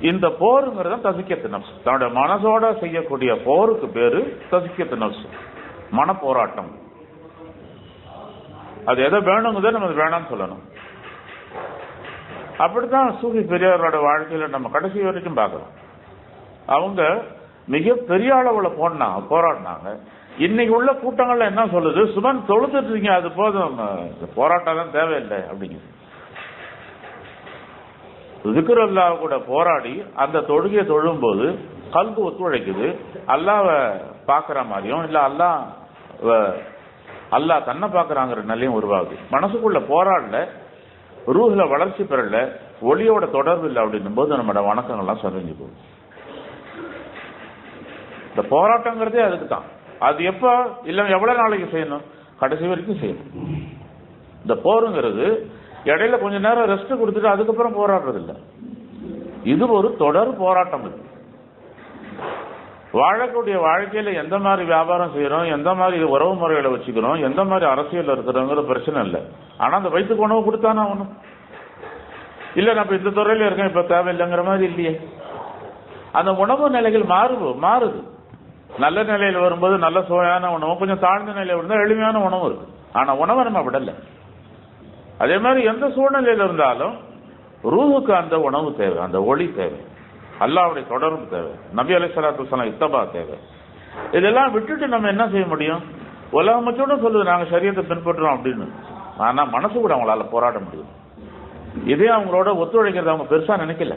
இந்த போருங்கிறது தசிக்கத்து நப்சு. தன்னுடைய மனசோட செய்யக்கூடிய போருக்கு பேரு தசிக்கத்து நப்சு. மன போராட்டம் அது எதை வேணுங்கிறத நம்ம வேணாம்னு சொல்லணும். அப்படித்தான் சூஃபி பெரியாரோட வாழ்க்கையில நம்ம கடைசி வரைக்கும் பார்க்கலாம். அவங்க மிக பெரிய அளவுல போனாங்க போராடினாங்க. இன்னைக்கு உள்ள கூட்டங்கள்ல என்ன சொல்லுது? சுமன் தொழுதுட்டு இருக்கீங்க அது போதும். இந்த போராட்டம் தான் தேவையில்லை அப்படிங்கிறது. திக்ருல்லா கூட போராடி அந்த தொழுகையை தொழும்போது கல்பு ஒத்துழைக்குது. அல்லாவை பார்க்குற மாதிரியும் இல்லை அல்லா அல்லாஹ் தன்னை பார்க்குறாங்கிற நிலையும் உருவாகுது. மனசுக்குள்ள போராடல ரூஹில் வளர்ச்சி பெறல ஒளியோட தொடர்பு இல்லை அப்படின்னும் போது நம்மளோட வணக்கங்கள்லாம் சரிஞ்சு போகும் இந்த போராட்டங்கிறதே அதுக்கு தான். அது எப்போ இல்லை எவ்வளோ நாளைக்கு செய்யணும்? கடைசி வரைக்கும் செய்யணும். இந்த போருங்கிறது இடையில கொஞ்ச நேரம் ரெஸ்ட் கொடுத்துட்டு அதுக்கப்புறம் போராடுறது இல்லை இது ஒரு தொடர் போராட்டம் இது. வாழக்கூடிய வாழ்க்கையில எந்த மாதிரி வியாபாரம் செய்யறோம் எந்த மாதிரி உறவு முறைகளை வச்சுக்கிறோம் எந்த மாதிரி அரசியல் இருக்கிறோங்கிற பிரச்சனை இல்லை. ஆனா அந்த வயிற்றுக்கு உணவு கொடுத்தானா ஒண்ணும் இல்ல நான் இப்ப இந்த துறையில இருக்கேன் இப்ப தேவையில்லைங்கிற மாதிரி இல்லையே. அந்த உணவு நிலைகள் மாறுது மாறுது. நல்ல நிலையில் வரும்போது நல்ல சுவையான உணவு கொஞ்சம் தாழ்ந்த நிலையில் வரும்போது எளிமையான உணவு இருக்கு. ஆனா உணவை நம்ம விடல. அதே மாதிரி எந்த சூழ்நிலையில் இருந்தாலும் ரூஹுக்கு அந்த உணவு தேவை அந்த ஒளி தேவை. அல்லாவுடைய தொடர்பு தேவை. நபி அலி சலாத்து இத்தபா தேவை. இதெல்லாம் விட்டுட்டு நம்ம என்ன செய்ய முடியும்? உலகம் மச்சோட சொல்லுது நாங்க சரியத்தை பின்பற்றுறோம் அப்படின்னு. ஆனா மனசு கூட அவங்களால போராட முடியும் இதே அவங்களோட ஒத்துழைக்கிறது அவங்க பெருசா நினைக்கல.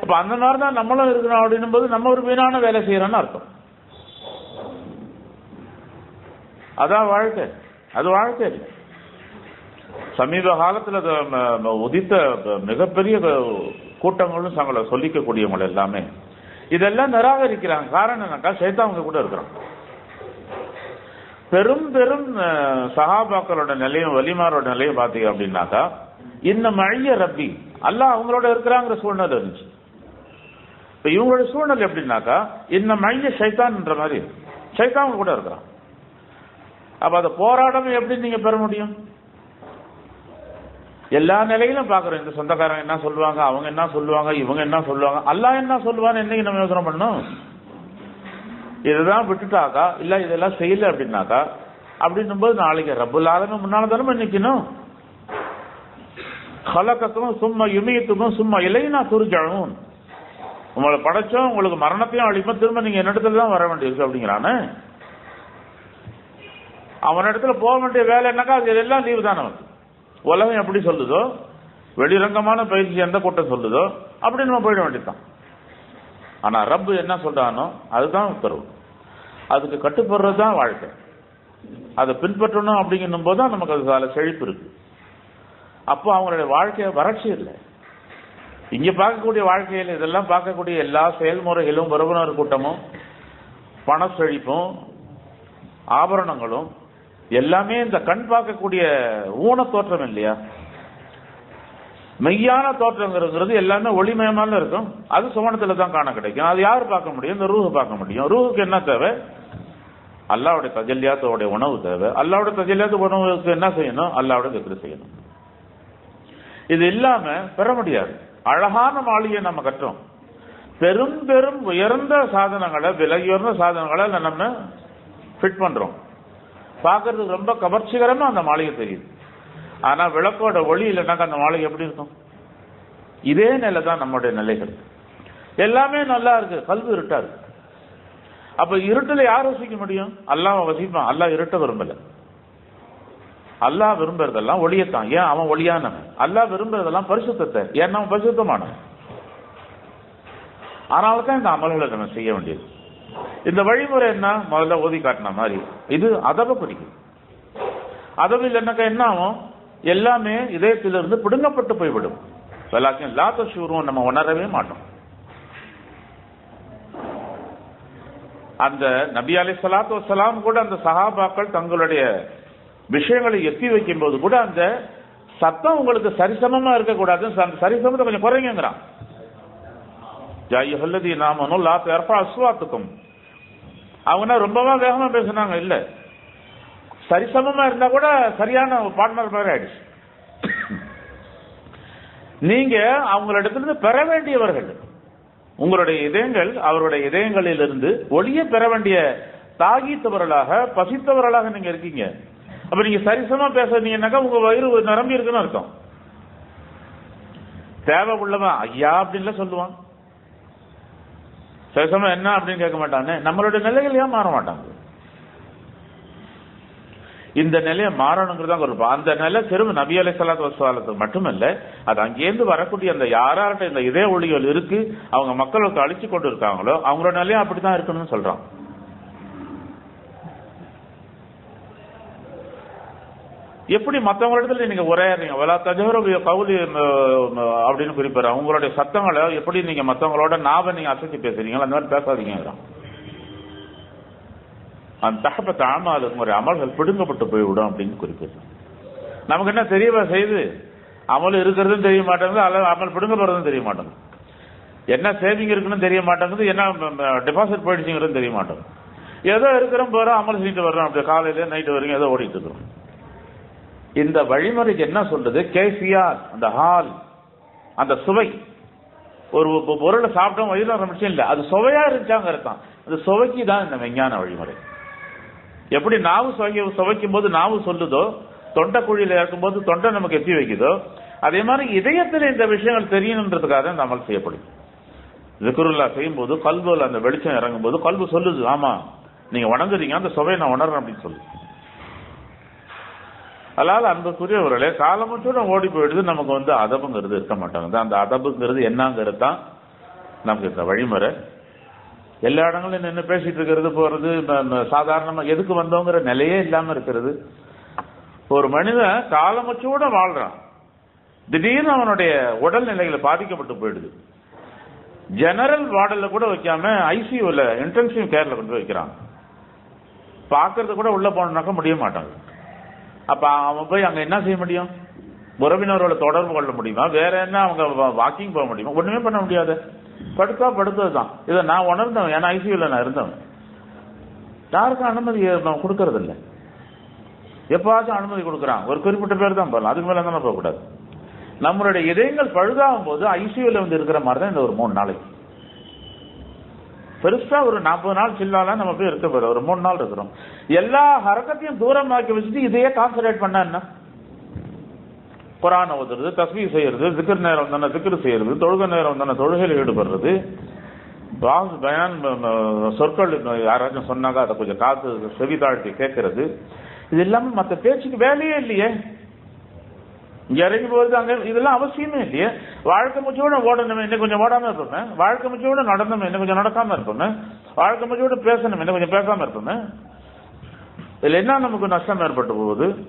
அப்ப அந்த மாதிரி தான் நம்மளும் இருக்கிறோம் அப்படின்னும் போது நம்ம ஒரு வீணான வேலை செய்யறோம்னு அர்த்தம். அதான் வாழ்க்கை. அது வாழ்க்கை. இல்லை சமீப காலத்தில் உதித்த மிகப்பெரிய கூட்டங்களும் தங்களை சொல்லிக்கக்கூடியவங்க எல்லாமே இதெல்லாம் நிராகரிக்கிறாங்க. காரணம் என்னக்கா சைத்தாவங்க கூட இருக்கிறான். பெரும் பெரும் சகாபாக்களோட நிலையும் வலிமாரோட நிலையும் பார்த்தீங்க அப்படின்னாக்கா இந்த மழைய ரப்பி. அல்லாஹ் அவங்களோட இருக்கிறாங்கிற சூழ்நிலை இருந்துச்சு. இப்ப இவங்களோட சூழ்நிலை எப்படின்னாக்கா இந்த மழைய சைத்தான்ன்ற மாதிரி. சைத்தான் கூட இருக்கிறான். அப்ப அதை போராடம் எப்படி நீங்க பெற முடியும்? எல்லா நிலையிலும் பாக்குறோம் இந்த சொந்தக்காரங்க என்ன சொல்லுவாங்க அவங்க என்ன சொல்லுவாங்க இவங்க என்ன சொல்லுவாங்க அல்லாஹ் என்ன சொல்லுவான்னு என்னைக்கு நம்ம யோசனை பண்ணணும்? இதுதான் விட்டுட்டாக்கா இல்ல இதெல்லாம் செய்யல அப்படின்னாக்கா அப்படின்னும் போது நாளைக்கு ரப்புல் ஆலமி முன்னால தானே நிக்கணும். கலக்கத்தும் சும்மா இமயத்துக்கும் சும்மா இலைனா துரிஜழும் உங்களை படைச்சோம் உங்களுக்கு மரணத்தையும் அழிப்போம் திரும்ப நீங்க என்னிடத்துல தான் வர வேண்டியிருக்கு அப்படிங்கிறானே? அவன் இடத்துல போக வேண்டிய வேலை என்னக்கா? அது எல்லாம் லீவு தானே அவனுக்கு உலகம் எப்படி சொல்லுதோ வெளிரங்கமான பயிற்சி எந்த கூட்டம் சொல்லுதோ அப்படி நம்ம போயிட வேண்டியதுதான். ஆனா ரப்பு என்ன சொல்றானோ அதுதான் உத்தரவு. அதுக்கு கட்டுப்படுறது தான் வாழ்க்கை. அதை பின்பற்றணும் அப்படிங்கும் போது தான் நமக்கு அது செழிப்பு இருக்கு. அப்போ அவங்களுடைய வாழ்க்கையை வறட்சி இல்லை. இங்க பார்க்கக்கூடிய வாழ்க்கையில் இதெல்லாம் பார்க்கக்கூடிய எல்லா செயல்முறைகளும் உறவினர் கூட்டமும் பண செழிப்பும் ஆபரணங்களும் எல்லாமே இந்த கண் பார்க்கக்கூடிய ஊன தோற்றம் இல்லையா? மெய்யான தோற்றங்கிறது எல்லாமே ஒளிமயமான இருக்கும். அது சுவனத்துல தான் காண கிடைக்கும். அது யார் பார்க்க முடியும்? இந்த ரூஹு பார்க்க முடியும். ரூஹுக்கு என்ன தேவை? அல்லாவுடைய தஜல்யாத்தோடைய உணவு தேவை. அல்லாவுடைய தஜல்யாத்து உணவுக்கு என்ன செய்யணும்? அல்லாவுடைய திக்ரு செய்யணும். இது இல்லாம பெற முடியாது. அழகான மாளிகையை நம்ம கற்றோம் பெரும் பெரும் உயர்ந்த சாதனங்களை விலை உயர்ந்த சாதனங்களை நம்ம ஃபிட் பண்றோம். பார்க்கறதுக்கு ரொம்ப கவர்ச்சிகரமா அந்த மாளிகை தெரியுது. ஆனா விளக்கோட ஒளி இல்லைனாக்கா அந்த மாளிகை எப்படி இருக்கும்? இதே நிலை தான் நம்முடைய நிலைகள். எல்லாமே நல்லா இருக்கு. கல்வி இருட்டா இருக்கு. அப்ப இருட்டுல யார் வசிக்க முடியும்? அல்லாம வசிப்பான். அல்லா இருட்ட விரும்பல. அல்லாஹ் விரும்புறதெல்லாம் ஒளியத்தான். ஏன்? அவன் ஒளியானவன். அல்லாஹ் விரும்புறதெல்லாம் பரிசுத்தத்தை. ஏன்னா அவன் பரிசுத்தமானவன். அதனால தான் இந்த அமல்களை நம்ம செய்ய வேண்டியது. இந்த வழிமுறை என்ன? முதல்ல ஓதி காட்டின மாதிரி. இது அதவ குறிக்கும் அதவு இல்லைன்னாக்கா என்ன ஆகும்? எல்லாமே இதயத்திலிருந்து பிடுங்கப்பட்டு போய்விடும். எல்லாத்தையும் லாத்த சூர்வம் நம்ம உணரவே மாட்டோம். அந்த நபி அலி சலாத்து சலாம் கூட அந்த சஹாபாக்கள் தங்களுடைய விஷயங்களை எத்தி வைக்கும் போது கூட அந்த சத்தம் உங்களுக்கு சரிசமமா இருக்கக்கூடாது அந்த சரிசமத்தை கொஞ்சம் குறைங்கிறான் ஜாயுல்லதி நாமனும் லாத்து ஏற்பா அஸ்வாத்துக்கும். அவங்கன்னா ரொம்பவா வேகமா பேசுனாங்க இல்ல. சரிசமமா இருந்தா கூட சரியான பார்ட்னர் மாதிரி ஆயிடுச்சு. நீங்க அவங்களிடத்திலிருந்து பெற வேண்டியவர்கள் உங்களுடைய இதயங்கள் அவருடைய இதயங்களிலிருந்து ஒளிய பெற வேண்டிய தாகித்தவர்களாக பசித்தவர்களாக நீங்க இருக்கீங்க. அப்ப நீங்க சரிசமா பேசுறீங்கன்னாக்கா உங்க வயிறு நிரம்பி இருக்குன்னு அர்த்தம். தேவை உள்ளவன் ஐயா அப்படின்னு சொல்லுவான். பேசாம என்ன அப்படின்னு கேட்க மாட்டானே. நம்மளுடைய நிலைகள் ஏன் மாற மாட்டாங்க. இந்த நிலையை மாறணுங்கிறது தான் கொடுப்போம் அந்த நிலை திரும்ப நபி அலை சலாத் வசாலத்துக்கு மட்டுமல்ல அது அங்கேருந்து வரக்கூடிய அந்த யாரார்ட்ட இந்த இதய ஒளிகள் இருக்கு அவங்க மக்களுக்கு அழிச்சு கொண்டு இருக்காங்களோ அவங்களோட நிலையும் அப்படித்தான் இருக்கணும்னு சொல்றான். எப்படி மற்றவங்களிடத்துல நீங்க உரையாடுறீங்க வலா தஜஹரு கவுலி அப்படின்னு குறிப்பாரு உங்களுடைய சத்தங்களை எப்படி நீங்க மற்றவங்களோட நாவை நீங்க அசைச்சு பேசுறீங்களோ அந்த மாதிரி பேசாதீங்க அந்த தகப்பத்தை ஆமால் உங்களுடைய அமல்கள் பிடுங்கப்பட்டு போய்விடும் அப்படின்னு குறிப்பிட்டு நமக்கு என்ன தெரியவா செய்து? அமல் இருக்கிறதும் தெரிய மாட்டேங்குது அல்லது அமல் பிடுங்க தெரிய மாட்டேங்குது. என்ன சேவிங் இருக்குன்னு தெரிய மாட்டேங்குது என்ன டெபாசிட் போயிடுச்சுங்கிறது தெரிய மாட்டேங்குது. ஏதோ இருக்கிறோம் போறோம் அமல் செஞ்சுட்டு வர்றோம் அப்படி காலையில நைட்டு வரைக்கும் ஏதோ ஓடிட்டு இருக்கிறோம். இந்த வழிமுறைக்கு என்ன சொல்றது? கேசியார் அந்த ஹால் அந்த சுவை. ஒரு பொருளை சாப்பிட்டோம் வயிறு ஆரம்பிச்சும் இல்லை. அது சுவையா இருந்துச்சாங்கிறது தான். அது சுவைக்கு தான் இந்த விஞ்ஞான வழிமுறை. எப்படி நாவு சுவைக்க சுவைக்கும் போது நாவு சொல்லுதோ தொண்டை குழியில இருக்கும்போது தொண்டை நமக்கு எத்தி வைக்குதோ அதே மாதிரி இதயத்தில் இந்த விஷயங்கள் தெரியணுன்றதுக்காக இந்த அமல் செய்யப்படும். ஜிக்ருல்லா செய்யும் போது கல்புல அந்த வெளிச்சம் இறங்கும் போது கல்பு சொல்லுது ஆமா நீங்க வணங்குறீங்க அந்த சுவையை நான் உணர்றேன் அப்படின்னு சொல்லுது. அதனால அன்புக்குரியவர்களே காலமற்றோட ஓடி போயிடுது நமக்கு வந்து அதபுங்கிறது இருக்க மாட்டாங்க. அந்த அதபுங்கிறது என்னங்கிறது தான் நமக்கு இந்த வழிமுறை. எல்லா இடங்களும் நின்று பேசிட்டு இருக்கிறது போறது சாதாரணமாக எதுக்கு வந்தோங்கிற நிலையே இல்லாமல் இருக்கிறது. ஒரு மனிதன் காலமச்சோட வாழ்றான். திடீர்னு அவனுடைய உடல் நிலைகளை பாதிக்கப்பட்டு போயிடுது. ஜெனரல் வார்டில் கூட வைக்காம ஐசியூல இன்டென்சிவ் கேர்ல கொண்டு வைக்கிறான். பார்க்கறது கூட உள்ள போனாக்க முடிய மாட்டாங்க. அப்ப அவன் போய் அங்க என்ன செய்ய முடியும்? உறவினர்களை தொடர்பு கொள்ள முடியுமா? வேற என்ன அவங்க வாக்கிங் போக முடியுமா? ஒண்ணுமே பண்ண முடியாது. படுத்தா படுத்தது தான் இதை நான் உணர்ந்தவன். ஏன்னா ஐசியூல நான் இருந்தவன். யாருக்கும் அனுமதி கொடுக்கறது இல்லை எப்பாச்சும் அனுமதி கொடுக்குறான். ஒரு குறிப்பிட்ட பேர் தான் போகலாம் அதுக்கு மேலே தானே போகக்கூடாது. நம்மளுடைய இதயங்கள் பழுதாகும் போது ஐசியூல வந்து இருக்கிற மாதிரி தான் இந்த ஒரு மூணு நாளைக்கு. பெருசா ஒரு நாற்பது நாள் சில்லாலாம் நம்ம போய் இருக்க போறோம். ஒரு மூணு நாள் இருக்கிறோம். எல்லா ஹரக்கத்தையும் தூரமாக்கி வச்சுட்டு இதையே கான்சன்ட்ரேட் பண்ண என்ன? குரான் ஓதுறது தஸ்மி செய்யறது திக்கர் நேரம் தானே திக்கர் செய்யறது தொழுக நேரம் தானே தொழுகையில் ஈடுபடுறது. வாசு பயான் சொற்கள் யாராச்சும் சொன்னாங்க அதை கொஞ்சம் காத்து செவி தாழ்த்தி கேட்கறது. இது எல்லாமே மற்ற பேச்சுக்கு வேலையே இல்லையே. இங்க இறங்கி போகுது அங்க இதெல்லாம் அவசியமே இல்லையே. வாழ்க்கை முச்சோட ஓடணுமே இன்னும் கொஞ்சம் ஓடாம இருப்போமே. வாழ்க்கை முச்சோட நடந்தோமே இன்னும் கொஞ்சம் நடக்காம இருப்போமே. வாழ்க்கை முச்சோட பேசணும் இன்னும் கொஞ்சம் பேசாம இருப்போமே. இதுல என்ன நமக்கு நஷ்டம் ஏற்பட்டு போகுது?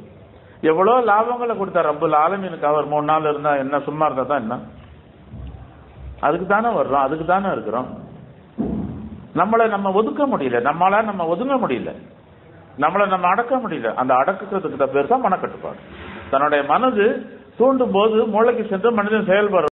எவ்வளவு லாபங்களை கொடுத்தா ரப்பல் ஆலமீனுக்கு அவர் மூணு நாள் இருந்தா என்ன சும்மா இருந்தா தான் என்ன? அதுக்கு தானே வர்றோம் அதுக்கு தானே இருக்கிறோம். நம்மளை நம்ம ஒதுக்க முடியல நம்மளால நம்ம ஒதுங்க முடியல. நம்மளை நம்ம அடக்க முடியல. அந்த அடக்குறதுக்கு பேர் தான் மனக்கட்டுப்பாடு. தன்னுடைய மனது தூண்டும் போது மூளைக்கு சென்று மனிதன் செயல்படும்